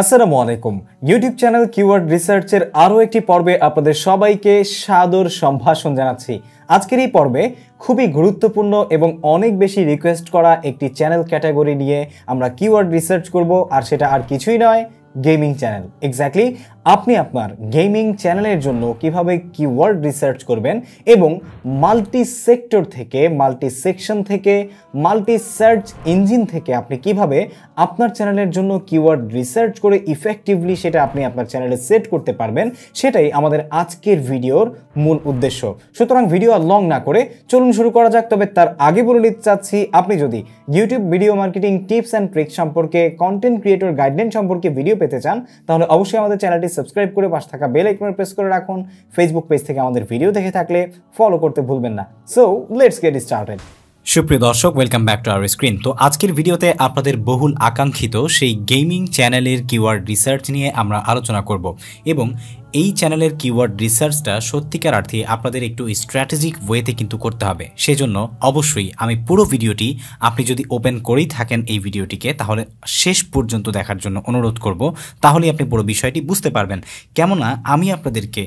আসসালামু আলাইকুম। YouTube channel keyword রিসার্চের আরও একটি পর্বে আপনাদের সবাইকে সাদর সম্ভাষণ জানাচ্ছি। আজকের এই পর্বে খুবই গুরুত্বপূর্ণ এবং অনেক বেশি রিকোয়েস্ট করা একটি চ্যানেল ক্যাটাগরি নিয়ে আমরা কিওয়ার্ড রিসার্চ করব, আর সেটা আর কিছুই নয় গেমিং চ্যানেল। এক্স্যাক্টলি আপনি আপনার গেমিং চ্যানেলের জন্য কীভাবে কিওয়ার্ড রিসার্চ করবেন এবং মাল্টি সেক্টর থেকে মাল্টি সেকশন থেকে মাল্টি সার্চ ইঞ্জিন থেকে আপনি কীভাবে আপনার চ্যানেলের জন্য কিওয়ার্ড রিসার্চ করে ইফেক্টিভলি সেটা আপনি আপনার চ্যানেলে সেট করতে পারবেন, সেটাই আমাদের আজকের ভিডিওর মূল উদ্দেশ্য। সুতরাং ভিডিও আর লং না করে চলুন শুরু করা যাক, তবে তার আগে বলে নিতে চাচ্ছি, আপনি যদি YouTube video marketing tips and tricks সম্পর্কে কন্টেন্ট ক্রিয়েটর গাইডলাইন সম্পর্কে ভিডিও পেতে চান, তাহলে অবশ্যই আমাদের চ্যানেলটি সাবস্ক্রাইব করে পাশে থাকা বেল আইকনে প্রেস করে রাখুন। ফেসবুক পেজ থেকে আমাদের ভিডিও দেখে থাকলে ফলো করতে ভুলবেন না। সো লেটস গেট স্টার্টেড সুপ্রিয় দর্শক welcome back to our screen তো আজকের ভিডিওতে আপনাদের বহুল আকাঙ্ক্ষিত সেই গেমিং চ্যানেলের কিওয়ার্ড রিসার্চ নিয়ে আমরা আলোচনা করব এবং এই চ্যানেলের কিওয়ার্ড রিসার্চটা সত্যিকার অর্থে আপনাদের একটু স্ট্র্যাটেজিক ওয়েতে কিন্তু করতে হবে। সেজন্য অবশ্যই আমি পুরো ভিডিওটি আপনি যদি ওপেন করেই থাকেন এই ভিডিওটিকে, তাহলে শেষ পর্যন্ত দেখার জন্য অনুরোধ করব। তাহলেই আপনি পুরো বিষয়টি বুঝতে পারবেন। কেননা আমি আপনাদেরকে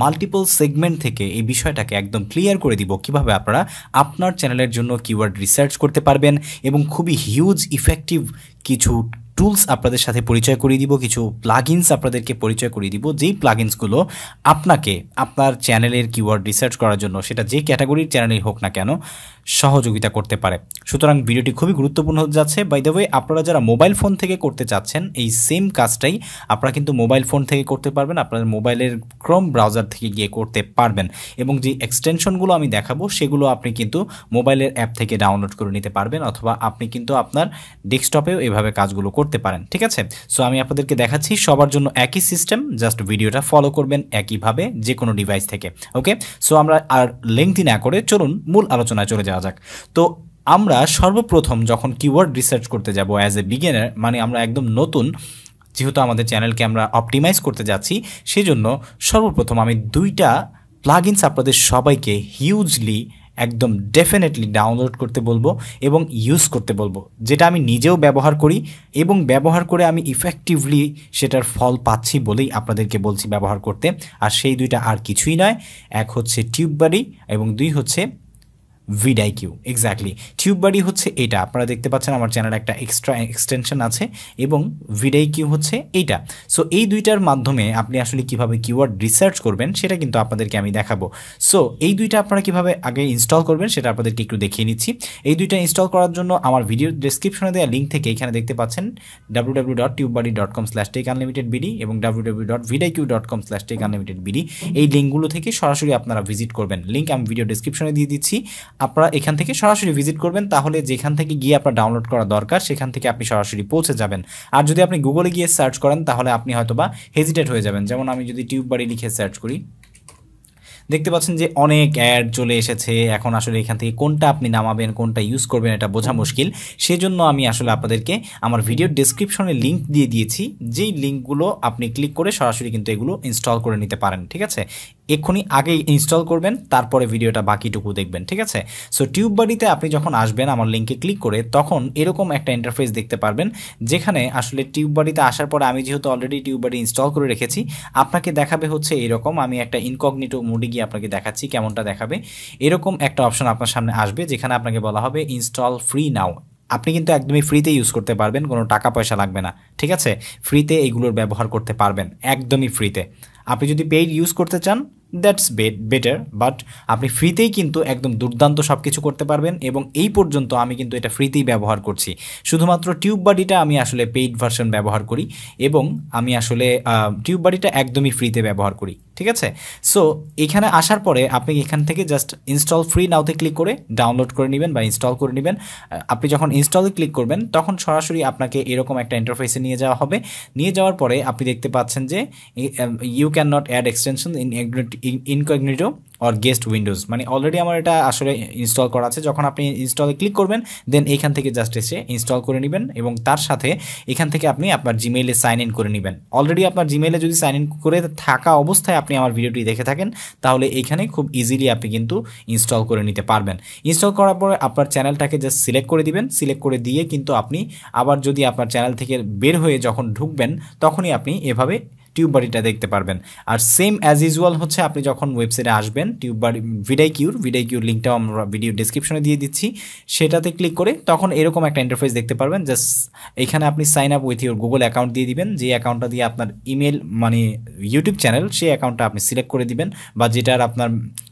মাল্টিপল সেগমেন্ট থেকে এই বিষয়টাকে একদম ক্লিয়ার করে দিব কীভাবে আপনারা আপনার চ্যানেলের জন্য কিওয়ার্ড রিসার্চ করতে পারবেন এবং খুবই হিউজ ইফেক্টিভ কিছু টুলস আপনাদের সাথে পরিচয় করিয়ে দিব, কিছু প্লাগিনস আপনাদেরকে পরিচয় করিয়ে দিব, যেই প্লাগিনসগুলো আপনাকে আপনার চ্যানেলের কিওয়ার্ড রিসার্চ করার জন্য, সেটা যে ক্যাটাগরির চ্যানেলই হোক না কেন, সহযোগিতা করতে পারে। সুতরাং ভিডিওটি খুবই গুরুত্বপূর্ণ হতে যাচ্ছে। বাই দ্য ওয়ে আপনারা যারা মোবাইল ফোন থেকে করতে চাচ্ছেন, এই সেম কাজটাই আপনারা কিন্তু মোবাইল ফোন থেকে করতে পারবেন, আপনাদের মোবাইলের ক্রম ব্রাউজার থেকে গিয়ে করতে পারবেন এবং যে এক্সটেনশনগুলো আমি দেখাবো, সেগুলো আপনি কিন্তু মোবাইলের অ্যাপ থেকে ডাউনলোড করে নিতে পারবেন, অথবা আপনি কিন্তু আপনার ডেস্কটপেও এভাবে কাজগুলো করতে পারেন, ঠিক আছে? সো আমি আপনাদেরকে দেখাচ্ছি সবার জন্য একই সিস্টেম জাস্ট ভিডিওটা ফলো করবেন একইভাবে যে কোনো ডিভাইস থেকে ওকে সো আমরা আর লেংথি না করে চলুন মূল আলোচনায় চলে যাওয়া যাক। তো, আমরা সর্বপ্রথম যখন কিওয়ার্ড রিসার্চ করতে যাব অ্যাজ এ বিগিনার মানে আমরা একদম নতুন, যেহেতু আমাদের চ্যানেলকে আমরা অপটিমাইজ করতে যাচ্ছি, সেজন্য সর্বপ্রথম আমি দুইটা প্লাগ প্লাগিনস আপনাদের সবাইকে হিউজলি একদম ডেফিনেটলি ডাউনলোড করতে বলব এবং ইউজ করতে বলব। যেটা আমি নিজেও ব্যবহার করি এবং ব্যবহার করে আমি ইফেক্টিভলি সেটার ফল পাচ্ছি বলেই আপনাদেরকে বলছি ব্যবহার করতে। আর সেই দুইটা আর কিছুই নয়, এক হচ্ছে টিউব বাড়ি এবং দুই হচ্ছে ভিডাই কিউ এক্স্যাক্টলি টিউব বাড়ি হচ্ছে এটা। আপনারা দেখতে পাচ্ছেন আমার চ্যানেলে একটা এক্সট্রা এক্সটেনশন আছে এবং ভিডাই কিউ হচ্ছে এইটা সো এই দুইটার মাধ্যমে আপনি আসলে কীভাবে কিওয়ার্ড রিসার্চ করবেন সেটা কিন্তু আপনাদেরকে আমি দেখাবো। সো এই দুইটা আপনারা কীভাবে আগে ইনস্টল করবেন সেটা আপনাদেরকে একটু দেখিয়ে নিচ্ছি। এই দুইটা ইনস্টল করার জন্য আমার ভিডিও ডিসক্রিপশনে দেওয়া লিঙ্ক থেকে এখানে দেখতে পাচ্ছেন W W dot TubeBuddy dot com unlimited BD এবং W W dot vidIQ dot com এই লিঙ্কগুলো থেকে সরাসরি আপনারা ভিজিট করবেন। লিঙ্ক আমি ভিডিও ডিসক্রিপশনে দিয়ে দিচ্ছি। আপনারা এখান থেকে সরাসরি ভিজিট করবেন, তাহলে যেখান থেকে গিয়ে আপনার ডাউনলোড করা দরকার, সেখান থেকে আপনি সরাসরি পৌঁছে যাবেন। আর যদি আপনি গুগলে গিয়ে সার্চ করেন, তাহলে আপনি হয়তোবা হেজিটেট হয়ে যাবেন। যেমন আমি যদি টিউব বাড়ি লিখে সার্চ করি। দেখতে পাচ্ছেন যে অনেক অ্যাড চলে এসেছে। এখন আসলে এখান থেকে কোনটা আপনি নামাবেন কোনটা ইউজ করবেন এটা বোঝা মুশকিল। সেজন্য আমি আসলে আপনাদেরকে আমার ভিডিও ডিসক্রিপশনে লিঙ্ক দিয়ে দিয়েছি। যেই লিঙ্কগুলো আপনি ক্লিক করে সরাসরি কিন্তু এগুলো ইনস্টল করে নিতে পারেন ঠিক আছে? এক্ষুনি আগে ইনস্টল করবেন তারপরে ভিডিওটা বাকিটুকু দেখবেন ঠিক আছে? সো টিউব বাড়িতে আপনি যখন আসবেন আমার লিঙ্কে ক্লিক করে তখন এরকম একটা ইন্টারফেস দেখতে পারবেন যেখানে আসলে টিউব বাড়িতে আসার পরে আমি যেহেতু অলরেডি টিউব বাড়ি ইনস্টল করে রেখেছি আপনাকে দেখাবে হচ্ছে এরকম আমি একটা ইনকগনিটো মোডে গিয়ে আপনাকে দেখাচ্ছি কেমনটা দেখাবে। এরকম একটা অপশন আপনার সামনে আসবে, যেখানে আপনাকে বলা হবে ইনস্টল ফ্রি নাও আপনি কিন্তু একদমই ফ্রিতে ইউজ করতে পারবেন, কোনো টাকা পয়সা লাগবে না, ঠিক আছে? ফ্রিতে এইগুলোর ব্যবহার করতে পারবেন, একদমই ফ্রিতে আপনি যদি পেইড ইউজ করতে চান দ্যাটস বেটার বাট আপনি ফ্রিতেই কিন্তু একদম দুর্দান্ত সব কিছু করতে পারবেন এবং এই পর্যন্ত আমি কিন্তু এটা ফ্রিতেই ব্যবহার করছি। শুধুমাত্র টিউব বাডিটা আমি আসলে পেইড ভার্সন ব্যবহার করি এবং আমি আসলে টিউব বাডিটা একদমই ফ্রিতে ব্যবহার করি। ঠিক আছে? সো এখানে আসার পরে আপনি এখান থেকে জাস্ট ইনস্টল ফ্রি নাওতে ক্লিক করে ডাউনলোড করে নেবেন বা ইনস্টল করে নেবেন। আপনি যখন ইনস্টলে ক্লিক করবেন, তখন সরাসরি আপনাকে এরকম একটা ইন্টারফেসে নিয়ে যাওয়া হবে। নিয়ে যাওয়ার পরে আপনি দেখতে পাচ্ছেন যে you can not add extension in incognito or guest windows মানে অলরেডি আমার এটা আসলে ইনস্টল করা আছে। যখন আপনি ইনস্টলে ক্লিক করবেন দেন এইখান থেকে জাস্ট এসে ইনস্টল করে নেবেন এবং তার সাথে এখান থেকে আপনি আপনার জিমেইলে সাইন ইন করে নেবেন। অলরেডি আপনার জিমেইলে যদি সাইন ইন করে থাকা অবস্থায় আপনি আমার ভিডিওটি দেখে থাকেন, তাহলে এইখানে খুব ইজিলি আপনি কিন্তু ইনস্টল করে নিতে পারবেন। ইনস্টল করার পরে আপনার চ্যানেলটাকে জাস্ট সিলেক্ট করে দিবেন। সিলেক্ট করে দিয়ে কিন্তু আপনি আবার যদি আপনার চ্যানেল থেকে বের হয়ে যখন ঢুকবেন, তখনই আপনি এভাবে টিউব বাড়িটা দেখতে পারবেন। আর সেম অ্যাজ ইউজুয়াল হচ্ছে আপনি যখন ওয়েবসাইটে আসবেন টিউব বাড়ি ভিডাই কিউর ভিডাই কিউর লিঙ্কটাও আমরা ভিডিও ডিসক্রিপশনে দিয়ে দিচ্ছি। সেটাতে ক্লিক করে তখন এরকম একটা ইন্টারফেস দেখতে পারবেন। জাস্ট এখানে আপনি sign up with your Google account দিয়ে দিবেন। যে অ্যাকাউন্টটা দিয়ে আপনার ইমেল মানে ইউটিউব চ্যানেল সেই অ্যাকাউন্টটা আপনি সিলেক্ট করে দিবেন। বা যেটার আপনার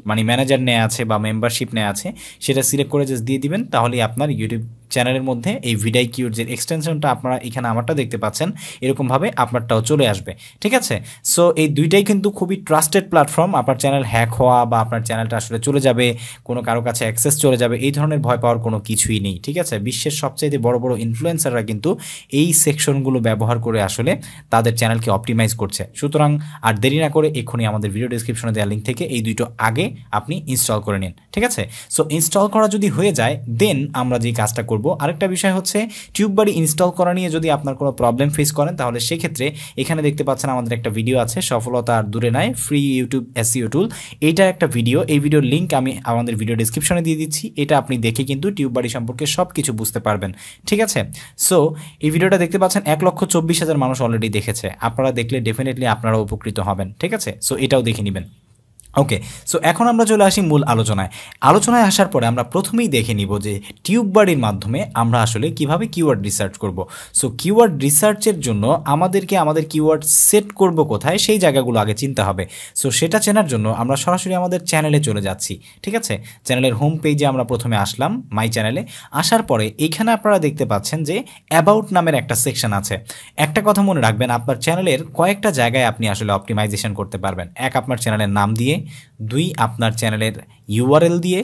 মানে ম্যানেজার নেওয়া আছে বা মেম্বারশিপ নেওয়া আছে, সেটা সিলেক্ট করে জাস্ট দিয়ে দিবেন, তাহলেই আপনার ইউটিউব চ্যানেলের মধ্যে এই ভিডাই কিউর যে এক্সটেনশনটা আপনারা এখানে আমারটা দেখতে পাচ্ছেন, এরকমভাবে আপনারটাও চলে আসবে। ঠিক আছে? সো এই দুইটাই কিন্তু খুবই ট্রাস্টেড প্ল্যাটফর্ম আপনার চ্যানেল হ্যাক হওয়া বা আপনার চ্যানেলটা আসলে চলে যাবে, কোনো কারও কাছে অ্যাক্সেস চলে যাবে, এই ধরনের ভয় পাওয়ার কোনো কিছুই নেই। ঠিক আছে? বিশ্বের সবচাইতে বড় বড় ইনফ্লুয়েন্সাররা কিন্তু এই সেকশনগুলো ব্যবহার করে আসলে তাদের চ্যানেলকে অপটিমাইজ করছে। সুতরাং আর দেরি না করে এক্ষুনি আমাদের ভিডিও ডিসক্রিপশনে দেওয়া লিঙ্ক থেকে এই দুটো আগে আপনি ইনস্টল করে নিন, ঠিক আছে? সো ইনস্টল করা যদি হয়ে যায় দেন আমরা যে কাজটা করব, আরেকটা বিষয় হচ্ছে টিউববাড়ি ইনস্টল করা নিয়ে যদি আপনার কোনো প্রবলেম ফেস করেন, তাহলে সেক্ষেত্রে এখানে দেখতে পাচ্ছেন আমাদের একটা ভিডিও আছে সফলতা আর দূরে নাই ফ্রি ইউটিউব এসিও টুল এইটা একটা ভিডিও এই ভিডিওর লিঙ্ক আমি আমাদের ভিডিও ডিসক্রিপশনে দিয়ে দিচ্ছি, এটা আপনি দেখে কিন্তু টিউববাড়ি সম্পর্কে সব কিছু বুঝতে পারবেন, ঠিক আছে? সো এই ভিডিওটা দেখতে পাচ্ছেন, এক লক্ষ চব্বিশ হাজার মানুষ অলরেডি দেখেছে, আপনারা দেখলে ডেফিনেটলি আপনারা উপকৃত হবেন, ঠিক আছে? সো এটাও দেখে নেবেন। ওকে সো এখন আমরা চলে আসি মূল আলোচনায়। আলোচনায় আসার পরে আমরা প্রথমেই দেখে নিব যে টিউব বাড়ির মাধ্যমে আমরা আসলে কীভাবে কিওয়ার্ড রিসার্চ করব। সো কিওয়ার্ড রিসার্চের জন্য আমাদেরকে আমাদের কিওয়ার্ড সেট করব কোথায়, সেই জায়গাগুলো আগে চিনতে হবে। সো সেটা চেনার জন্য আমরা সরাসরি আমাদের চ্যানেলে চলে যাচ্ছি, ঠিক আছে? চ্যানেলের হোম পেজে আমরা প্রথমে আসলাম মাই চ্যানেলে আসার পরে এখানে আপনারা দেখতে পাচ্ছেন যে অ্যাবাউট নামের একটা সেকশন আছে। একটা কথা মনে রাখবেন, আপনার চ্যানেলের কয়েকটা জায়গায় আপনি আসলে অপটিমাইজেশন করতে পারবেন। এক, আপনার চ্যানেলের নাম দিয়ে দুই, আপনার চ্যানেলের ইউআরএল দিয়ে,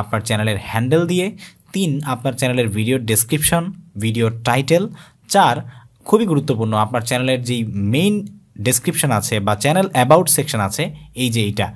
আপনার চ্যানেলের হ্যান্ডেল দিয়ে, তিন, আপনার চ্যানেলের ভিডিও ডেসক্রিপশন, ভিডিও টাইটেল, চার, খুবই গুরুত্বপূর্ণ, আপনার চ্যানেলের যেই মেইন ডেসক্রিপশন আছে বা চ্যানেল অ্যাবাউট সেকশন আছে, এই যে এইটা,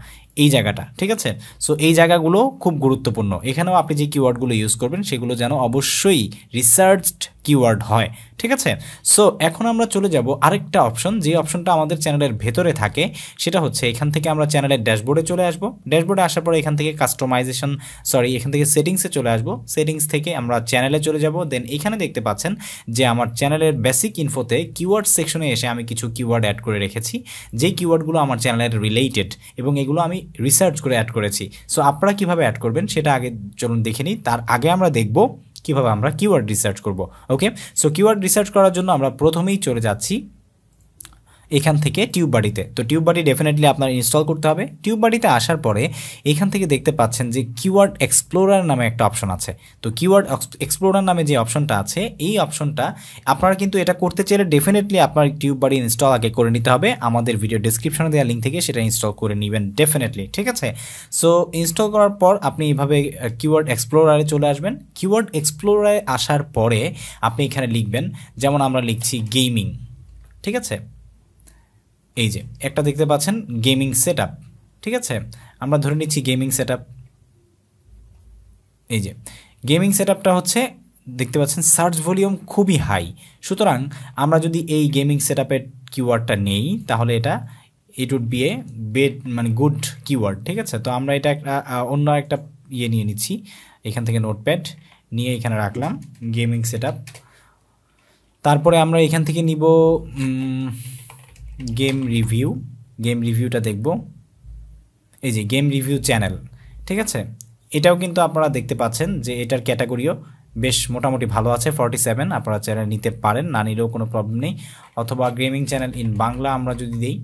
এই জায়গাটা, ঠিক আছে? সো এই জায়গাগুলো খুব গুরুত্বপূর্ণ। এখানেও আপনি যে কিওয়ার্ডগুলো ইউজ করবেন, সেগুলো যেন অবশ্যই রিসার্চড কিওয়ার্ড হয়, ঠিক আছে? সো এখন আমরা চলে যাব আরেকটা অপশন যে অপশনটা আমাদের চ্যানেলের ভেতরে থাকে, সেটা হচ্ছে এখান থেকে আমরা চ্যানেলের ড্যাশবোর্ডে চলে আসব। ড্যাশবোর্ডে আসার পরে এখান থেকে কাস্টমাইজেশন সরি এখান থেকে সেটিংসে চলে আসব। সেটিংস থেকে আমরা চ্যানেলে চলে যাব। দেন এখানে দেখতে পাচ্ছেন যে আমার চ্যানেলের বেসিক ইনফোতে কিওয়ার্ড সেকশনে এসে আমি কিছু কিওয়ার্ড অ্যাড করে রেখেছি। যেই কিওয়ার্ডগুলো আমার চ্যানেলের রিলেটেড এবং এগুলো আমি রিসার্চ করে অ্যাড করেছি। সো আপনারা কীভাবে অ্যাড করবেন সেটা আগে চলুন দেখে নিই। তার আগে আমরা দেখব কীভাবে আমরা কিওয়ার্ড রিসার্চ করব ওকে সো কিওয়ার্ড রিসার্চ করার জন্য আমরা প্রথমেই চলে যাচ্ছি এখান থেকে টিউব বাড়িতে। তো টিউব বাড়ি ডেফিনেটলি আপনার ইনস্টল করতে হবে। টিউব বাড়িতে আসার পরে এখান থেকে দেখতে পাচ্ছেন যে কিওয়ার্ড এক্সপ্লোরার নামে একটা অপশন আছে। তো কিওয়ার্ড এক্সপ্লোরার নামে যে অপশনটা আছে, এই অপশনটা আপনারা কিন্তু এটা করতে চাইলে ডেফিনেটলি আপনার টিউব বাড়ি ইনস্টল আগে করে নিতে হবে। আমাদের ভিডিও ডিসক্রিপশনে দেওয়া লিঙ্ক থেকে সেটা ইনস্টল করে নেবেন ডেফিনেটলি ঠিক আছে? সো ইনস্টল করার পর আপনি এইভাবে কিওয়ার্ড এক্সপ্লোরারে চলে আসবেন। কিওয়ার্ড এক্সপ্লোরারে আসার পরে আপনি এখানে লিখবেন, যেমন আমরা লিখছি গেমিং ঠিক আছে? এই যে, একটা দেখতে পাচ্ছেন গেমিং সেট ঠিক আছে? আমরা ধরে নিচ্ছি গেমিং সেট এই যে গেমিং সেট হচ্ছে, দেখতে পাচ্ছেন সার্চ ভলিউম খুবই হাই সুতরাং আমরা যদি এই গেমিং সেট আপের কিওয়ার্ডটা নেই, তাহলে এটা it would be a bad মানে গুড কিওয়ার্ড ঠিক আছে? তো আমরা এটা একটা অন্য একটা ইয়ে নিয়ে নিচ্ছি। এখান থেকে নোটপ্যাড নিয়ে এখানে রাখলাম গেমিং সেট তারপরে আমরা এখান থেকে নিব গেম রিভিউ গেম রিভিউটা দেখব। এই যে গেম রিভিউ চ্যানেল ঠিক আছে? এটাও কিন্তু আপনারা দেখতে পাচ্ছেন যে এটার ক্যাটাগরিও বেশ মোটামুটি ভালো আছে ফর্টি সেভেন আপনারা চ্যানেল নিতে পারেন, না নিলেও কোনো প্রবলেম নেই। অথবা গেমিং চ্যানেল ইন বাংলা আমরা যদি দিই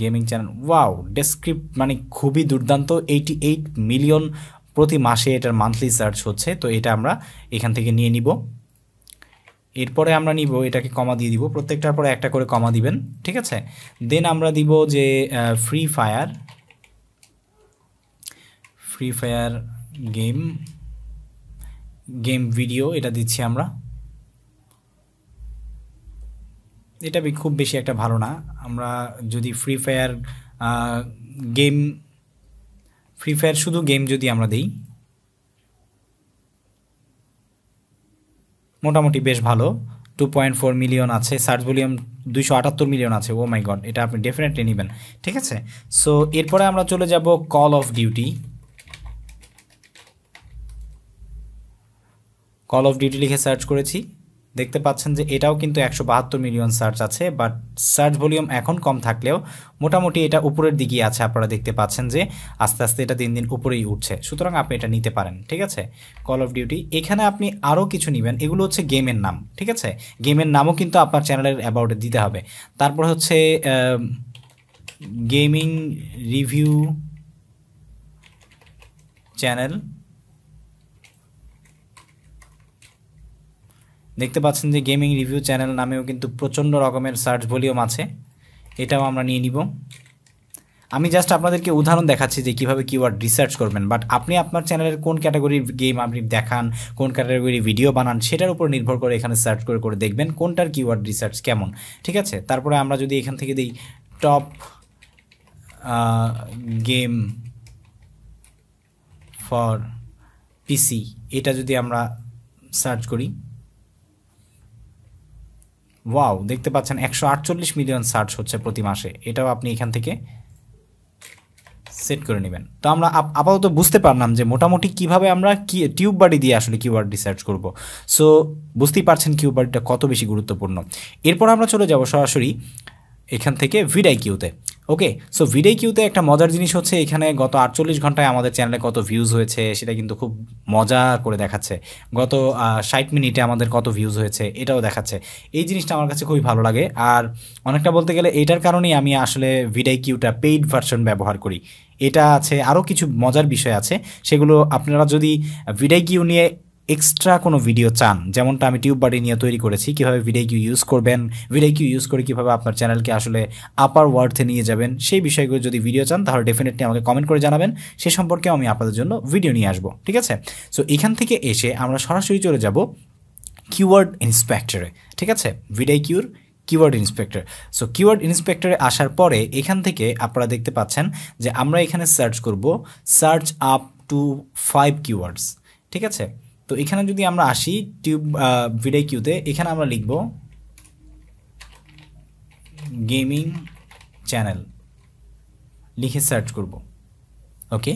গেমিং চ্যানেল ওয়াও ডেসক্রিপ্ট মানে খুবই দুর্দান্ত এইটি এইট মিলিয়ন প্রতি মাসে এটার মান্থলি সার্চ হচ্ছে, তো এটা আমরা এখান থেকে নিয়ে নিব। এরপরে আমরা নিব, এটাকে কমা দিয়ে দিব, প্রত্যেকটার পরে একটা করে কমা দিবেন, ঠিক আছে? দেন আমরা দিব যে free fire free fire game game video এটা দিচ্ছি আমরা। এটা খুব বেশি একটা ভালো না। আমরা যদি free fire game free fire শুধু গেম যদি আমরা দিই মোটামুটি বেশ ভালো। টু পয়েন্ট ফোর মিলিয়ন আছে সার্চ ভলিউম দুইশো আটাত্তর মিলিয়ন আছে। ও মাই গড এটা আপনি ডেফিনেটলি নেবেন। ঠিক আছে? সো এরপরে আমরা চলে যাব call of duty call of duty লিখে সার্চ করেছি। দেখতে পাচ্ছেন যে এটাও কিন্তু একশো বাহাত্তর মিলিয়ন সার্চ আছে বাট সার্চ ভলিউম এখন কম থাকলেও মোটামুটি এটা উপরের দিকেই আছে। আপনারা দেখতে পাচ্ছেন যে আস্তে আস্তে এটা দিন দিন উপরেই উঠছে। সুতরাং আপনি এটা নিতে পারেন, ঠিক আছে? কল অফ ডিউটি এখানে আপনি আরও কিছু নেবেন। এগুলো হচ্ছে গেমের নাম, ঠিক আছে? গেমের নামও কিন্তু আপনার চ্যানেলের অ্যাবাউটে দিতে হবে। তারপর হচ্ছে গেমিং রিভিউ চ্যানেল। দেখতে পাচ্ছেন যে গেমিং রিভিউ চ্যানেল নামেও কিন্তু প্রচণ্ড রকমের সার্চ ভলিউম আছে। এটাও আমরা নিয়ে নিব। আমি জাস্ট আপনাদেরকে উদাহরণ দেখাচ্ছি যে কীভাবে কিওয়ার্ড রিসার্চ করবেন বাট আপনি আপনার চ্যানেলের কোন ক্যাটাগরির গেম আপনি দেখান, কোন ক্যাটাগরির ভিডিও বানান, সেটার উপর নির্ভর করে এখানে সার্চ করে করে দেখবেন কোনটার কিওয়ার্ড রিসার্চ কেমন। ঠিক আছে? তারপরে আমরা যদি এখান থেকে দিই টপ গেম ফর পিসি এটা যদি আমরা সার্চ করি। ওয়াও, দেখতে পাচ্ছেন একশো আটচল্লিশ মিলিয়ন সার্চ হচ্ছে প্রতি মাসে। এটাও আপনি এখান থেকে সেট করে নেবেন। তো আমরা আপাতত বুঝতে পারলাম যে মোটামুটি কীভাবে আমরা কি টিউব বাড়ি দিয়ে আসলে কিওয়ার্ড রিসার্চ করব। সো, বুঝতেই পারছেন কিউব বাড়িটা কত বেশি গুরুত্বপূর্ণ। এরপর আমরা চলে যাব সরাসরি এখান থেকে ভিডাই কিউতে ওকে সো ভিডিও কিউতে একটা মজার জিনিস হচ্ছে এখানে গত আটচল্লিশ ঘন্টায় আমাদের চ্যানেলে কত ভিউজ হয়েছে, সেটা কিন্তু খুব মজা করে দেখাচ্ছে। গত ষাট মিনিটে আমাদের কত ভিউজ হয়েছে, এটাও দেখাচ্ছে। এই জিনিসটা আমার কাছে খুবই ভালো লাগে। আর অনেকটা বলতে গেলে এটার কারণেই আমি আসলে ভিডাই কিউটা পেইড ভার্সন ব্যবহার করি। এটা আছে, আরও কিছু মজার বিষয় আছে, সেগুলো আপনারা যদি ভিডিও কিউ নিয়ে এক্সট্রা কোনো ভিডিও চান? যেমনটা আমি টিউব বাড়ি নিয়ে তৈরি করেছি, কীভাবে ভিডিও কিউ ইউজ করবেন ভিডিও কিউ ইউজ করে কীভাবে আপনার চ্যানেলকে আসলে আপার ওয়ার্থে নিয়ে যাবেন, সেই বিষয়গুলো যদি ভিডিও চান, তাহলে ডেফিনেটলি আমাকে কমেন্ট করে জানাবেন। সে সম্পর্কে আমি আপনাদের জন্য ভিডিও নিয়ে আসব, ঠিক আছে? সো এখান থেকে এসে আমরা সরাসরি চলে যাব কিওয়ার্ড ইন্সপেক্টরে ঠিক আছে? ভিডিও কিউর কিওয়ার্ড ইন্সপেক্টর সো কিওয়ার্ড ইন্সপেক্টরে আসার পরে এখান থেকে আপনারা দেখতে পাচ্ছেন যে আমরা এখানে সার্চ করব search up to five keywords ঠিক আছে? তো এখানে যদি আমরা আসি টিউব ভিডিও কিউতে, এখানে আমরা লিখব গেমিং চ্যানেল। লিখে সার্চ করব। Okay?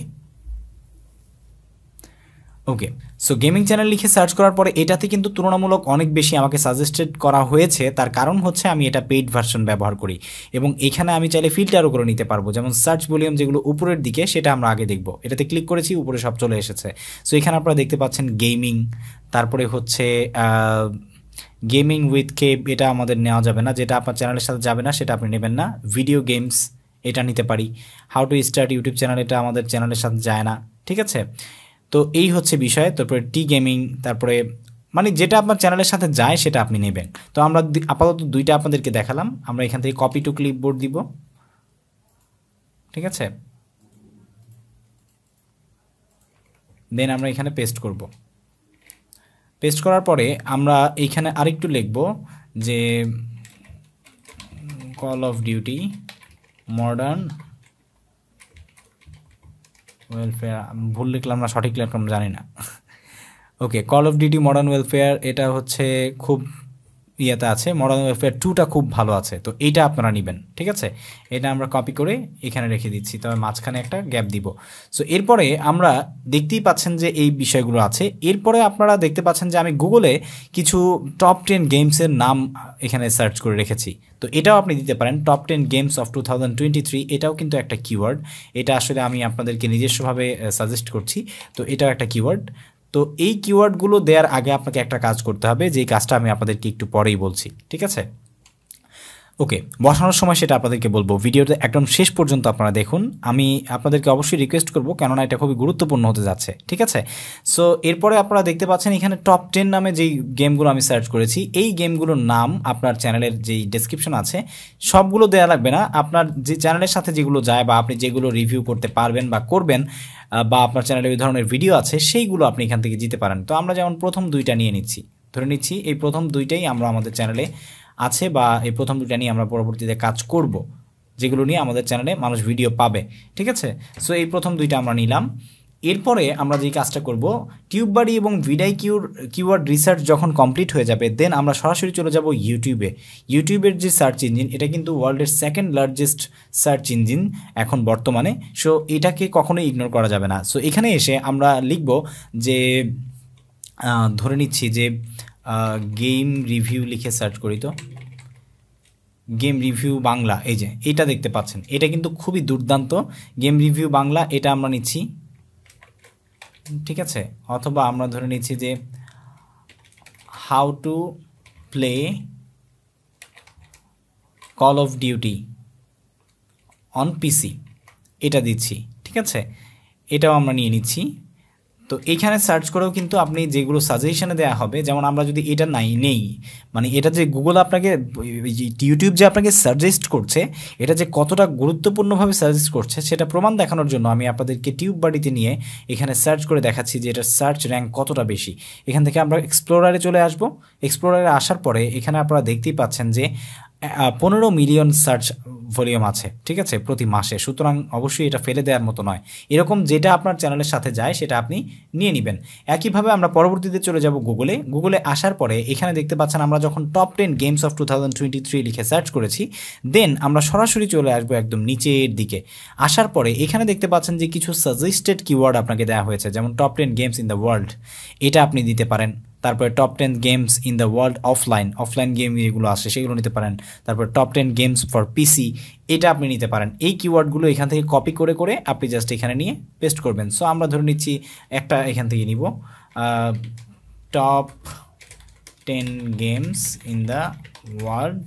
Okay so gaming channel লিখে সার্চ করার পরে এটাতে কিন্তু তুলনামূলক অনেক বেশি আমাকে সাজেস্টেড করা হয়েছে। তার কারণ হচ্ছে আমি এটা পেইড ভার্সন ব্যবহার করি এবং এখানে আমি চাইলে ফিল্টারও করে নিতে পারব। যেমন সার্চ ভলিউম যেগুলো উপরের দিকে, সেটা আমরা আগে দেখব। এটাতে ক্লিক করেছি, উপরে সব চলে এসেছে। সো এখানে আপনারা দেখতে পাচ্ছেন গেমিং তারপরে হচ্ছে গেমিং উইথ কেপ এটা আমাদের নেওয়া যাবে না। যেটা আপনার চ্যানেলের সাথে যাবে না, সেটা আপনি নেবেন না। ভিডিও গেমস এটা নিতে পারি। How to start YouTube channel এটা আমাদের চ্যানেলের সাথে যায় না। ঠিক আছে? তো এই হচ্ছে বিষয়। তারপরে টি গেমিং তারপরে মানে যেটা আপনার চ্যানেলের সাথে যায় সেটা আপনি নেবেন। তো আমরা আপাতত দুইটা আপনাদেরকে দেখালাম। আমরা এখান থেকে কপি টু ক্লিপবোর্ড দিব। ঠিক আছে? দেন আমরা এখানে পেস্ট করব। পেস্ট করার পরে আমরা এইখানে আরেকটু লিখব যে call of duty modern welfare ভুল লিখলাম না, সঠিক লিখলাম, জানি না। Okay call of duty modern welfare এটা হচ্ছে খুব ইয়েতে আছে মডার্ন ওয়েলফেয়ার টুটা খুব ভালো আছে, তো এইটা আপনারা নেবেন, ঠিক আছে? এটা আমরা কপি করে এখানে রেখে দিচ্ছি তবে মাঝখানে একটা গ্যাপ দিব। সো এরপরে আমরা দেখতেই পাচ্ছেন যে এই বিষয়গুলো আছে। এরপরে আপনারা দেখতে পাচ্ছেন যে আমি গুগলে কিছু টপ টেন গেমসের নাম এখানে সার্চ করে রেখেছি। তো এটাও আপনি দিতে পারেন top ten games of two thousand twenty three এটাও কিন্তু একটা কিওয়ার্ড এটা আসলে আমি আপনাদেরকে নিজস্বভাবে সাজেস্ট করছি, তো এটাও একটা কিওয়ার্ড তো এই কিওয়ার্ডগুলো দেওয়ার আগে আপনাকে একটা কাজ করতে হবে, যেই কাজটা আমি আপনাদেরকে একটু পরেই বলছি, ঠিক আছে? ওকে, বসানোর সময় সেটা আপনাদেরকে বলব। ভিডিওতে একদম শেষ পর্যন্ত আপনারা দেখুন। আমি আপনাদেরকে অবশ্যই রিকোয়েস্ট করব, কেননা এটা খুবই গুরুত্বপূর্ণ হতে যাচ্ছে, ঠিক আছে? সো এরপরে আপনারা দেখতে পাচ্ছেন এখানে টপ টেন নামে যেই গেমগুলো আমি সার্চ করেছি, এই গেমগুলোর নাম আপনার চ্যানেলের যেই ডেসক্রিপশন আছে, সবগুলো দেওয়া লাগবে না। আপনার যে চ্যানেলের সাথে যেগুলো যায় বা আপনি যেগুলো রিভিউ করতে পারবেন বা করবেন বা আপনার চ্যানেলে ওই ধরনের ভিডিও আছে, সেইগুলো আপনি এখান থেকে জিতে পারেন। তো আমরা যেমন প্রথম দুইটা নিয়ে নিচ্ছি। ধরে নিচ্ছি, এই প্রথম দুইটাই আমরা আমাদের চ্যানেলে আছে বা এই প্রথম দুইটা নিয়ে আমরা পরবর্তীতে কাজ করব, যেগুলো নিয়ে আমাদের চ্যানেলে মানুষ ভিডিও পাবে। ঠিক আছে? সো এই প্রথম দুইটা আমরা নিলাম। এরপরে আমরা যে কাজটা করব টিউববাড়ি এবং ভিডাই কিউর, কিওয়ার্ড রিসার্চ যখন কমপ্লিট হয়ে যাবে দেন আমরা সরাসরি চলে যাব ইউটিউবে। ইউটিউবের যে সার্চ ইঞ্জিন, এটা কিন্তু ওয়ার্ল্ডের সেকেন্ড লার্জেস্ট সার্চ ইঞ্জিন এখন বর্তমানে। সো এটাকে কখনোই ইগনোর করা যাবে না। সো এখানে এসে আমরা লিখব যে ধরে নিচ্ছি যে গেম রিভিউ লিখে সার্চ করি তো। গেম রিভিউ বাংলা, এই যে এটা দেখতে পাচ্ছেন। এটা কিন্তু খুবই দুর্দান্ত। গেম রিভিউ বাংলা, এটা আমরা নিচ্ছি। ঠিক আছে? অথবা আমরা ধরে নিচ্ছি যে how to play call of duty on PC এটা দিচ্ছি, ঠিক আছে? এটাও আমরা নিয়ে নিচ্ছি। তো এইখানে সার্চ করেও কিন্তু আপনি যেগুলো সাজেশনে দেওয়া হবে, যেমন আমরা যদি এটা নাই, নেই মানে এটা যে গুগল আপনাকে ইউটিউব যে আপনাকে সাজেস্ট করছে, এটা যে কতটা গুরুত্বপূর্ণভাবে সাজেস্ট করছে, সেটা প্রমাণ দেখানোর জন্য আমি আপনাদেরকে টিউব বাড়িতে নিয়ে এখানে সার্চ করে দেখাচ্ছি যে এটার সার্চ র্যাঙ্ক কতটা বেশি। এখান থেকে আমরা এক্সপ্লোরারে চলে আসব। এক্সপ্লোরারে আসার পরে এখানে আপনারা দেখতেই পাচ্ছেন যে পনেরো মিলিয়ন সার্চ ভলিউম আছে, ঠিক আছে, প্রতি মাসে। সুতরাং অবশ্যই এটা ফেলে দেওয়ার মতো নয়। এরকম যেটা আপনার চ্যানেলের সাথে যায়, সেটা আপনি নিয়ে নেবেন। একইভাবে আমরা পরবর্তীতে চলে যাব গুগলে। গুগলে আসার পরে এখানে দেখতে পাচ্ছেন আমরা যখন top ten games of two লিখে সার্চ করেছি দেন আমরা সরাসরি চলে আসব একদম নিচের দিকে। আসার পরে এখানে দেখতে পাচ্ছেন যে কিছু সাজেস্টেড কিওয়ার্ড আপনাকে দেওয়া হয়েছে, যেমন top ten games in the world এটা আপনি দিতে পারেন। তারপরে top ten games in the world offline offline game যেগুলো আসে, সেগুলো নিতে পারেন। তারপর top ten games for PC এটা আপনি নিতে পারেন। এই কিওয়ার্ডগুলো এখান থেকে কপি করে করে আপনি জাস্ট এখানে নিয়ে পেস্ট করবেন। সো আমরা ধরে নিচ্ছি একটা এখান থেকে নিব। Top ten games in the world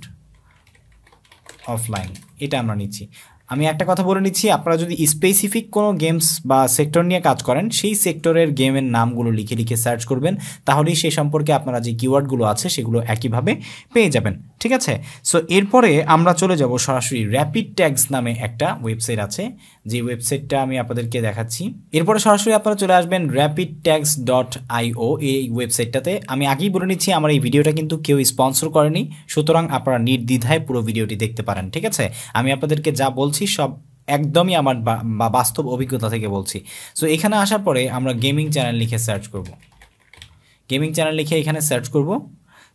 offline এটা আমরা নিচ্ছি। আমি একটা কথা বলে নিচ্ছি, আপনারা যদি স্পেসিফিক কোনো গেমস বা সেক্টর নিয়ে কাজ করেন, সেই সেক্টরের গেমের নামগুলো লিখে লিখে সার্চ করবেন, তাহলেই সেই সম্পর্কে আপনারা যে কিওয়ার্ডগুলো আছে সেগুলো একইভাবে পেয়ে যাবেন, ঠিক আছে? সো এরপরে আমরা চলে যাব সরাসরি র্যাপিড ট্যাগস নামে একটা ওয়েবসাইট আছে, যে ওয়েবসাইটটা আমি আপনাদেরকে দেখাচ্ছি। এরপরে সরাসরি আপনারা চলে আসবেন র্যাপিড ট্যাগস ডট আইও এই ওয়েবসাইটটাতে আমি আগেই বলে নিচ্ছি, আমার এই ভিডিওটা কিন্তু কেউ স্পন্সর করেনি, সুতরাং আপনারা নির্দ্বিধায় পুরো ভিডিওটি দেখতে পারেন, ঠিক আছে? আমি আপনাদেরকে যা বলছি সব একদমই আমার বাস্তব অভিজ্ঞতা থেকে বলছি। সো এখানে আসার পরে আমরা গেমিং চ্যানেল লিখে সার্চ করব। গেমিং চ্যানেল লিখে এখানে সার্চ করব।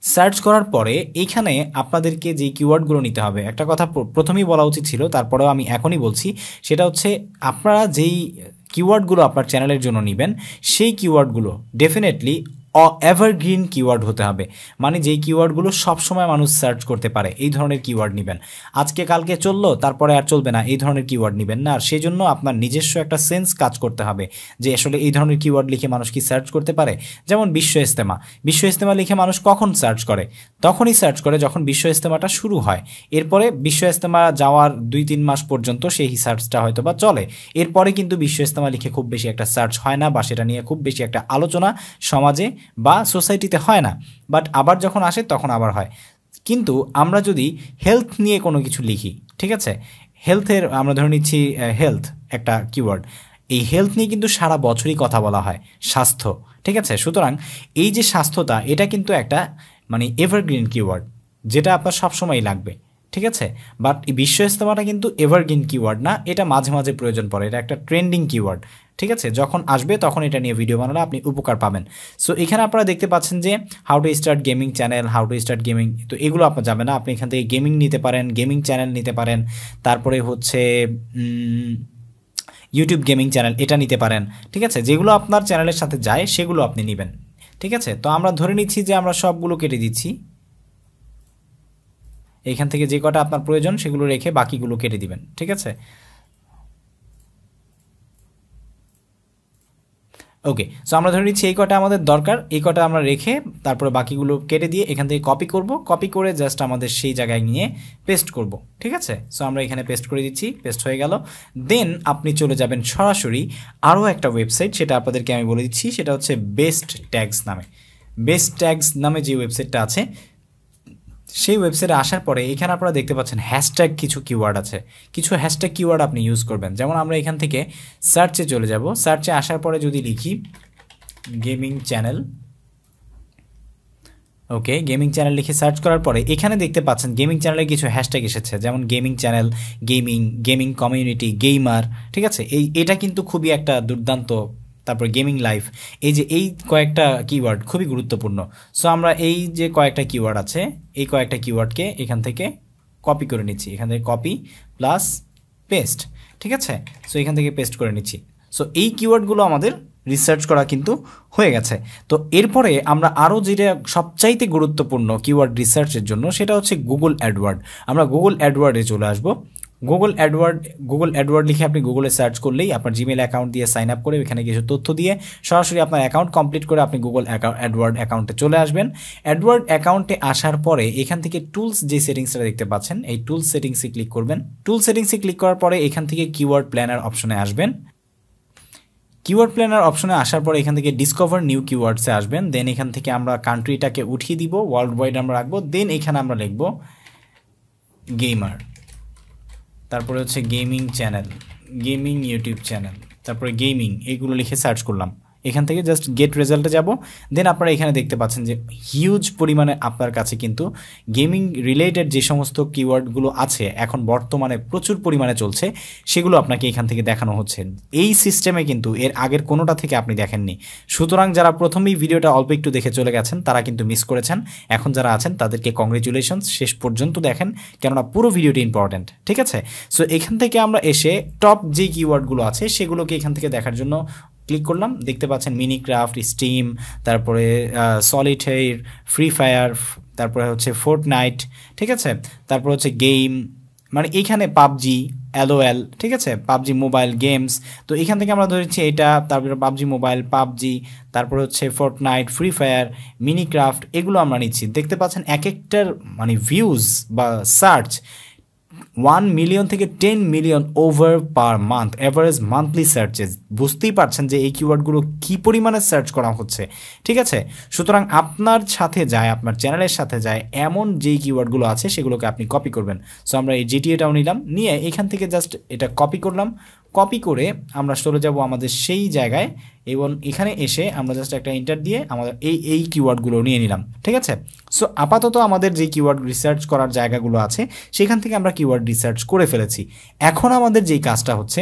সার্চ করার পরে এইখানে আপনাদেরকে যে কিওয়ার্ডগুলো নিতে হবে, একটা কথা প্রথমেই বলা উচিত ছিল, তারপরেও আমি এখনই বলছি, সেটা হচ্ছে আপনারা যেই কিওয়ার্ডগুলো আপনার চ্যানেলের জন্য নেবেন, সেই কিওয়ার্ডগুলো ডেফিনেটলি এভারগ্রিন কিওয়ার্ড হতে হবে। মানে যেই কিওয়ার্ডগুলো সবসময় মানুষ সার্চ করতে পারে, এই ধরনের কিওয়ার্ড নেবেন। আজকে কালকে চলল, তারপরে আর চলবে না, এই ধরনের কিওয়ার্ড নেবেন না। আর সেই জন্য আপনার নিজস্ব একটা সেন্স কাজ করতে হবে, যে আসলে এই ধরনের কিওয়ার্ড লিখে মানুষ কি সার্চ করতে পারে। যেমন বিশ্ব ইস্তেমা বিশ্ব ইস্তেমা লিখে মানুষ কখন সার্চ করে? তখনই সার্চ করে যখন বিশ্ব ইস্তেমাটা শুরু হয়। এরপরে বিশ্ব ইস্তেমা যাওয়ার দুই তিন মাস পর্যন্ত সেই সার্চটা হয়তো বা চলে। এরপরে কিন্তু বিশ্ব ইস্তেমা লিখে খুব বেশি একটা সার্চ হয় না, বা সেটা নিয়ে খুব বেশি একটা আলোচনা সমাজে বা সোসাইটিতে হয় না বাট আবার যখন আসে তখন আবার হয়। কিন্তু আমরা যদি হেলথ নিয়ে কোনো কিছু লিখি, ঠিক আছে? হেলথের আমরা ধরে নিচ্ছি হেলথ একটা কিওয়ার্ড এই হেলথ নিয়ে কিন্তু সারা বছরই কথা বলা হয়, স্বাস্থ্য, ঠিক আছে? সুতরাং এই যে স্বাস্থ্যতা, এটা কিন্তু একটা মানে এভারগ্রিন কিওয়ার্ড যেটা আপনার সবসময়ই লাগবে। ঠিক আছে? বাট বিশ্ব ইস্তেমাটা কিন্তু এভারগ্রিন কিওয়ার্ড না, এটা মাঝে মাঝে প্রয়োজন পড়ে, এটা একটা ট্রেন্ডিং কিওয়ার্ড ঠিক আছে? যখন আসবে তখন এটা নিয়ে ভিডিও বানালে আপনি উপকার পাবেন। সো এখানে আপনারা দেখতে পাচ্ছেন যে how to start gaming channel how to start gaming তো এগুলো আপনার যাবে না, আপনি এখান থেকে গেমিং নিতে পারেন গেমিং চ্যানেল নিতে পারেন, তারপরে হচ্ছে ইউটিউব গেমিং চ্যানেল এটা নিতে পারেন, ঠিক আছে? যেগুলো আপনার চ্যানেলের সাথে যায়, সেগুলো আপনি নেবেন, ঠিক আছে? তো আমরা ধরে নিচ্ছি যে আমরা সবগুলো কেটে দিচ্ছি। এখান থেকে যে কটা আপনার প্রয়োজন, সেগুলো রেখে বাকিগুলো কেটে দিবেন, ঠিক আছে? ওকে সো আমরা ধরে নিচ্ছি এই কটা আমাদের দরকার, এই কটা আমরা রেখে তারপরে বাকিগুলো কেটে দিয়ে এখান থেকে কপি করব। কপি করে জাস্ট আমাদের সেই জায়গায় নিয়ে পেস্ট করব, ঠিক আছে? সো আমরা এখানে পেস্ট করে দিচ্ছি পেস্ট হয়ে গেল। দেন আপনি চলে যাবেন সরাসরি আরও একটা ওয়েবসাইট সেটা আপনাদেরকে আমি বলে দিচ্ছি, সেটা হচ্ছে বেস্ট ট্যাগস নামে। বেস্ট ট্যাগস নামে যে ওয়েবসাইটটা আছে সেই ওয়েবসাইটে আসার পরে এখানে আপনারা দেখতে পাচ্ছেন হ্যাশট্যাগ কিছু কিওয়ার্ড আছে। কিছু হ্যাশট্যাগ কিওয়ার্ড আপনি ইউজ করবেন। যেমন আমরা এখান থেকে সার্চে চলে যাব। সার্চে আসার পরে যদি লিখি gaming channel okay gaming channel লিখে সার্চ করার পরে এখানে দেখতে পাচ্ছেন গেমিং চ্যানেলে কিছু হ্যাশট্যাগ এসেছে। যেমন gaming channel gaming gaming community gamer ঠিক আছে? এই, এটা কিন্তু খুবই একটা দুর্দান্ত তারপর গেমিং লাইফ এই যে এই কয়েকটা কিওয়ার্ড খুবই গুরুত্বপূর্ণ। সো আমরা এই যে কয়েকটা কিওয়ার্ড আছে, এই কয়েকটা কিওয়ার্ডকে এখান থেকে কপি করে নিচ্ছি। এখান থেকে কপি প্লাস পেস্ট ঠিক আছে? সো এখান থেকে পেস্ট করে নিচ্ছি। সো এই কিওয়ার্ডগুলো আমাদের রিসার্চ করা কিন্তু হয়ে গেছে। তো, এরপরে আমরা আরও যেটা সবচাইতে গুরুত্বপূর্ণ কিওয়ার্ড রিসার্চের জন্য, সেটা হচ্ছে গুগল অ্যাডওয়ার্ড আমরা গুগল অ্যাডওয়ার্ডে চলে আসব। গুগল অ্যাডওয়ার্ড গুগল অ্যাডওয়ার্ড লিখে আপনি গুগলে সার্চ করলেই আপনার জিমেল অ্যাকাউন্ট দিয়ে সাইন আপ করে এখানে কিছু তথ্য দিয়ে সরাসরি আপনার অ্যাকাউন্ট কমপ্লিট করে আপনি গুগল অ্যাডওয়ার্ড অ্যাকাউন্টে চলে আসবেন। অ্যাডওয়ার্ড অ্যাকাউন্টে আসার পরে এখান থেকে টুলস যে সেটিংসটা দেখতে পাচ্ছেন, এই টুলস সেটিংসে ক্লিক করবেন। টুল সেটিংসে ক্লিক করার পরে এখান থেকে কিওয়ার্ড প্ল্যানার অপশনে আসবেন। কিওয়ার্ড প্ল্যানার অপশনে আসার পরে এখান থেকে ডিসকভার নিউ কিওয়ার্ডসে আসবেন। দেন এখান থেকে আমরা কান্ট্রিটাকে উঠিয়ে দিব ওয়ার্ল্ড ওয়াইড আমরা রাখব। দেন এখানে আমরা লিখব গেমার তারপরে হচ্ছে gaming channel gaming YouTube channel তারপরে গেমিং এগুলো লিখে সার্চ করলাম। এখান থেকে জাস্ট গেট রেজাল্টে যাব। দেন আপনারা এখানে দেখতে পাচ্ছেন যে হিউজ পরিমাণে আপনার কাছে কিন্তু গেমিং রিলেটেড যে সমস্ত কিওয়ার্ডগুলো আছে, এখন বর্তমানে প্রচুর পরিমাণে চলছে, সেগুলো আপনাকে এখান থেকে দেখানো হচ্ছে। এই সিস্টেমে কিন্তু এর আগের কোনোটা থেকে আপনি দেখেননি। সুতরাং যারা প্রথমেই ভিডিওটা অল্প একটু দেখে চলে গেছেন, তারা কিন্তু মিস করেছেন। এখন যারা আছেন, তাদেরকে কংগ্রেচুলেশনস শেষ পর্যন্ত দেখেন, কেননা পুরো ভিডিওটি ইম্পর্ট্যান্ট ঠিক আছে? সো এখান থেকে আমরা এসে টপ যে কিওয়ার্ডগুলো আছে, সেগুলোকে এখান থেকে দেখার জন্য ক্লিক করলাম, দেখতে পাচ্ছেন মিনিক্রাফট স্টিম তারপরে সলিটের ফ্রি ফায়ার তারপরে হচ্ছে ফোর্ট নাইট ঠিক আছে? তারপর হচ্ছে গেম মানে এইখানে পাবজি এলওএল ঠিক আছে? পাবজি মোবাইল গেমস তো এখান থেকে আমরা ধরেছি এটা, তারপরে পাবজি মোবাইল পাবজি, তারপর হচ্ছে Fortnite free fire Minecraft এগুলো আমরা নিচ্ছি। দেখতে পাচ্ছেন এক একটার মানে ভিউজ বা সার্চ ওয়ান মিলিয়ন থেকে ten million over per month average monthly searches বুঝতেই পারছেন যে এই কিওয়ার্ডগুলো কী পরিমাণে সার্চ করা হচ্ছে। ঠিক আছে? সুতরাং আপনার সাথে যায়, আপনার চ্যানেলের সাথে যায়, এমন যেই কিওয়ার্ডগুলো আছে সেগুলোকে আপনি কপি করবেন। সো আমরা এই জিটিএটাও নিলাম, নিয়ে এখান থেকে জাস্ট এটা কপি করলাম। কপি করে আমরা চলে যাব আমাদের সেই জায়গায় এবং এখানে এসে আমরা জাস্ট একটা ইন্টার দিয়ে আমাদের এই এই কিওয়ার্ডগুলো নিয়ে নিলাম, ঠিক আছে? সো আপাতত আমাদের যে কিওয়ার্ড রিসার্চ করার জায়গাগুলো আছে, সেখান থেকে আমরা কিওয়ার্ড রিসার্চ করে ফেলেছি। এখন আমাদের যেই কাজটা হচ্ছে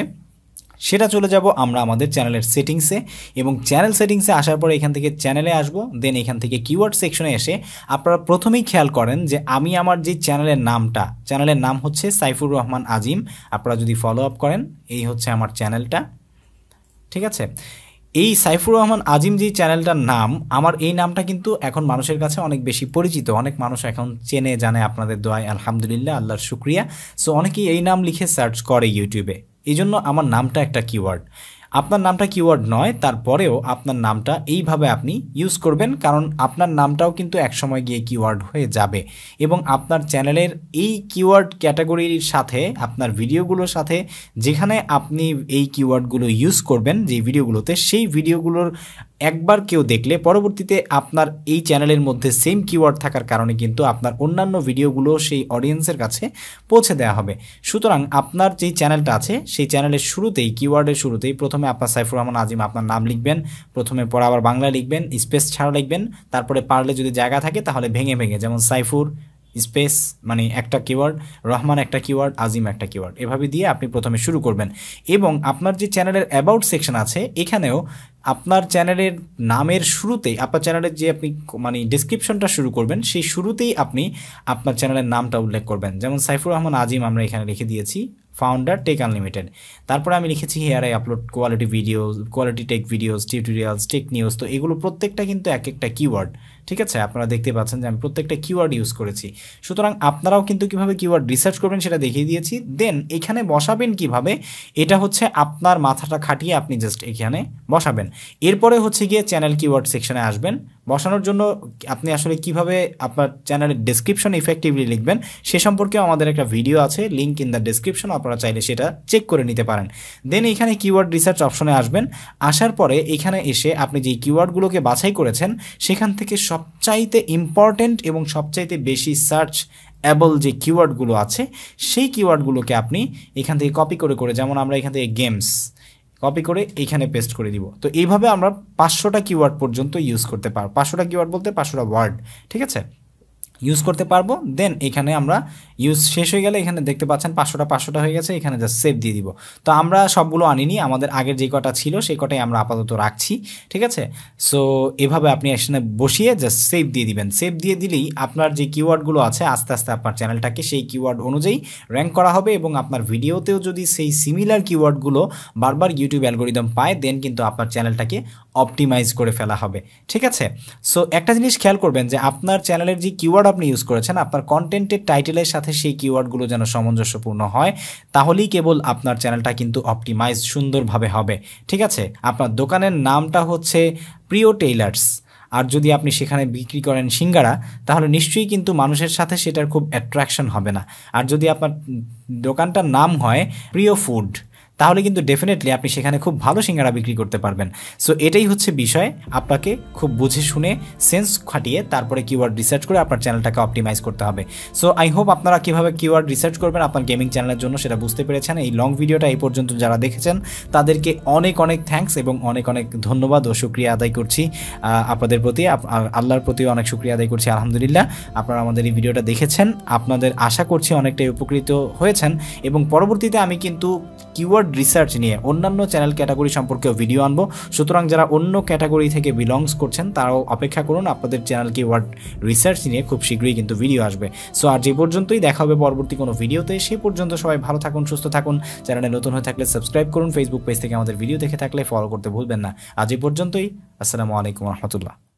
সেটা চলে যাব আমরা আমাদের চ্যানেলের সেটিংসে এবং চ্যানেল সেটিংসে আসার পরে এখান থেকে চ্যানেলে আসব দেন এখান থেকে কিওয়ার্ড সেকশনে এসে আপনারা প্রথমেই খেয়াল করেন যে আমি আমার যে চ্যানেলের নামটা, চ্যানেলের নাম হচ্ছে সাইফুর রহমান আজিম, আপনারা যদি ফলো আপ করেন, এই হচ্ছে আমার চ্যানেলটা, ঠিক আছে? এই সাইফুর রহমান আজিম যে চ্যানেলটার নাম, আমার এই নামটা কিন্তু এখন মানুষের কাছে অনেক বেশি পরিচিত, অনেক মানুষ এখন চেনে, জানে আপনাদের দোয়ায়, আলহামদুলিল্লাহ, আল্লাহর শুক্রিয়া। সো অনেকেই এই নাম লিখে সার্চ করে ইউটিউবে এই জন্য আমার নামটা একটা কিওয়ার্ড আপনার নামটা কিওয়ার্ড নয়, তারপরেও আপনার নামটা এইভাবে আপনি ইউজ করবেন, কারণ আপনার নামটাও কিন্তু একসময় গিয়ে কিওয়ার্ড হয়ে যাবে। এবং আপনার চ্যানেলের এই কিওয়ার্ড ক্যাটাগরির সাথে, আপনার ভিডিওগুলোর সাথে, যেখানে আপনি এই কিওয়ার্ডগুলো ইউজ করবেন, যে ভিডিওগুলোতে সেই ভিডিওগুলোর একবার কেউ দেখলে পরবর্তীতে আপনার এই চ্যানেলের মধ্যে সেম কিওয়ার্ড থাকার কারণে কিন্তু আপনার অন্যান্য ভিডিওগুলো সেই অডিয়েন্সের কাছে পৌঁছে দেওয়া হবে। সুতরাং আপনার যেই চ্যানেলটা আছে, সেই চ্যানেলের শুরুতেই কিওয়ার্ডের শুরুতেই প্রথমে আপনার সাইফুর রহমান আজিম আপনার নাম লিখবেন, প্রথমে পর আবার বাংলা লিখবেন, স্পেস ছাড়া লিখবেন, তারপরে পারলে যদি জায়গা থাকে তাহলে ভেঙে ভেঙে, যেমন সাইফুর স্পেস মানে একটা কিওয়ার্ড রহমান একটা কিওয়ার্ড আজিম একটা কিওয়ার্ড এভাবে দিয়ে আপনি প্রথমে শুরু করবেন। এবং আপনার যে চ্যানেলের অ্যাবাউট সেকশন আছে, এখানেও আপনার চ্যানেলের নামের শুরুতেই, আপনার চ্যানেলের যে আপনি মানে ডিসক্রিপশনটা শুরু করবেন, সেই শুরুতেই আপনি আপনার চ্যানেলের নামটা উল্লেখ করবেন। যেমন সাইফুর রহমান, আজিম আমরা এখানে লিখে দিয়েছি ফাউন্ডার টেক আনলিমিটেড তারপরে আমি লিখেছি here I upload quality videos quality tech videos tutorials tech news তো এগুলো প্রত্যেকটা কিন্তু এক একটা কিওয়ার্ড ঠিক আছে? আপনারা দেখতে পাচ্ছেন যে আমি প্রত্যেকটা কিওয়ার্ড ইউজ করেছি। সুতরাং আপনারাও কিন্তু কীভাবে কিওয়ার্ড রিসার্চ করবেন সেটা দেখিয়ে দিয়েছি। দেন এখানে বসাবেন কীভাবে? এটা হচ্ছে আপনার মাথাটা খাটিয়ে আপনি জাস্ট এখানে বসাবেন। এরপরে হচ্ছে গিয়ে চ্যানেল কিওয়ার্ড সেকশনে আসবেন। বসানোর জন্য আপনি আসলে কীভাবে আপনার চ্যানেলের ডেসক্রিপশন ইফেক্টিভলি লিখবেন, সে সম্পর্কেও আমাদের একটা ভিডিও আছে। লিঙ্ক ইন দ্য ডেসক্রিপশন আপনারা চাইলে সেটা চেক করে নিতে পারেন। দেন এখানে কিওয়ার্ড রিসার্চ অপশনে আসবেন। আসার পরে এখানে এসে আপনি যে কিওয়ার্ডগুলোকে বাছাই করেছেন, সেখান থেকে সবচাইতে ইম্পর্টেন্ট এবং সবচাইতে বেশি সার্চ অ্যাবল যে কিওয়ার্ডগুলো আছে, সেই কিওয়ার্ডগুলোকে আপনি এখান থেকে কপি করে করে যেমন আমরা এখান থেকে গেমস কপি করে এইখানে পেস্ট করে দিব। তো এইভাবে আমরা পাঁচশোটা কিওয়ার্ড পর্যন্ত ইউজ করতে পারব পাঁচশোটা কিওয়ার্ড বলতে পাঁচশোটা ওয়ার্ড ঠিক আছে? ইউজ করতে পারব দেন এখানে আমরা ইউজ শেষ হয়ে গেলে এখানে দেখতে পাচ্ছেন পাঁচশোটা পাঁচশোটা হয়ে গেছে, এখানে জাস্ট সেভ দিয়ে দিব। তো আমরা সবগুলো আনিনি, আমাদের আগের যে কটা ছিল সেই কটাই আমরা আপাতত রাখছি, ঠিক আছে? সো এভাবে আপনি এখানে বসিয়ে জাস্ট সেভ দিয়ে দিবেন। সেভ দিয়ে দিলেই আপনার যে কিওয়ার্ডগুলো আছে, আস্তে আস্তে আপনার চ্যানেলটাকে সেই কিওয়ার্ড অনুযায়ী র্যাঙ্ক করা হবে এবং আপনার ভিডিওতেও যদি সেই সিমিলার কিওয়ার্ডগুলো বারবার ইউটিউব অ্যালগোরিদম পায় দেন কিন্তু আপনার চ্যানেলটাকে অপটিমাইজ করে ফেলা হবে, ঠিক আছে? সো একটা জিনিস খেয়াল করবেন যে আপনার চ্যানেলের যে কিওয়ার্ড আপনি ইউজ করেছেন, আপনার কন্টেন্টের টাইটেলের সাথে সেই কিওয়ার্ডগুলো যেন সামঞ্জস্যপূর্ণ হয়, তাহলেই কেবল আপনার চ্যানেলটা কিন্তু অপটিমাইজ সুন্দরভাবে হবে। ঠিক আছে? আপনার দোকানের নামটা হচ্ছে প্রিয় টেইলার্স আর যদি আপনি সেখানে বিক্রি করেন সিঙ্গারা, তাহলে নিশ্চয়ই কিন্তু মানুষের সাথে সেটার খুব অ্যাট্রাকশন হবে না। আর যদি আপনার দোকানটার নাম হয় প্রিয় ফুড তাহলে কিন্তু ডেফিনেটলি আপনি সেখানে খুব ভালো সিঙ্গারা বিক্রি করতে পারবেন। সো এটাই হচ্ছে বিষয়। আপনাকে খুব বুঝে শুনে সেন্স খাটিয়ে তারপরে কিওয়ার্ড রিসার্চ করে আপনার চ্যানেলটাকে অপটিমাইজ করতে হবে। সো আই হোপ আপনারা কীভাবে কিওয়ার্ড রিসার্চ করবেন আপনার গেমিং চ্যানেলের জন্য সেটা বুঝতে পেরেছেন। এই লং ভিডিওটা এই পর্যন্ত যারা দেখেছেন, তাদেরকে অনেক অনেক থ্যাঙ্কস এবং অনেক অনেক ধন্যবাদ ও শুক্রিয়া আদায় করছি। আপনাদের প্রতি আল্লাহর প্রতি অনেক শুক্রিয়া আদায় করছি, আলহামদুলিল্লাহ। আপনারা আমাদের এই ভিডিওটা দেখেছেন। আপনাদের আশা করছি অনেকটাই উপকৃত হয়েছেন। এবং পরবর্তীতে আমি কিন্তু কিওয়ার্ড রিসার্চ নিয়ে অন্যান্য চ্যানেল ক্যাটাগরি সম্পর্কেও ভিডিও আনব। সুতরাং যারা অন্য ক্যাটাগরি থেকে বিলংস করছেন, তারাও অপেক্ষা করুন, আপনাদের চ্যানেল কিওয়ার্ড রিসার্চ নিয়ে খুব শীঘ্রই কিন্তু ভিডিও আসবে। সো আর যে পর্যন্তই, দেখা হবে পরবর্তী কোনো ভিডিওতে সে পর্যন্ত সবাই ভালো থাকুন, সুস্থ থাকুন। চ্যানেলে নতুন হয়ে থাকলে সাবস্ক্রাইব করুন ফেসবুক পেজ থেকে আমাদের ভিডিও দেখে থাকলে ফলো করতে ভুলবেন না। আজ এই পর্যন্তই, আসসালামু আলাইকুম রহমতুল্লাহ।